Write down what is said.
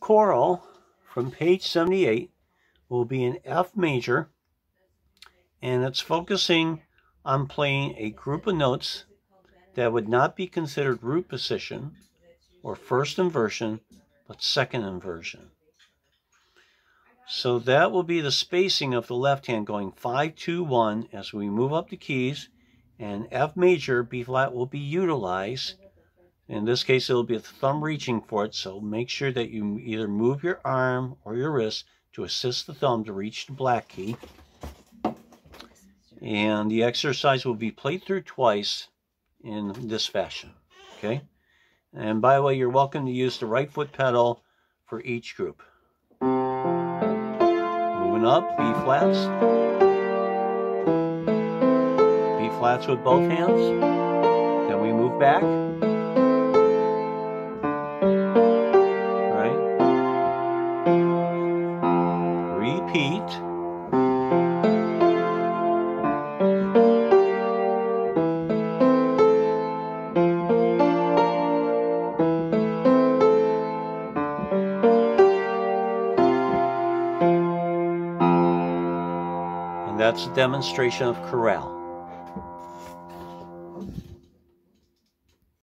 chorale from page 78 will be in F major, and it's focusing on playing a group of notes that would not be considered root position or first inversion, but second inversion. So that will be the spacing of the left hand going 5, 2, 1 as we move up the keys, and F major, B flat will be utilized in this case, it'll be the thumb reaching for it, so make sure that you either move your arm or your wrist to assist the thumb to reach the black key. And the exercise will be played through twice in this fashion, okay? And by the way, you're welcome to use the right foot pedal for each group. Moving up, B flats. B flats with both hands. Then we move back. And that's a demonstration of chorale.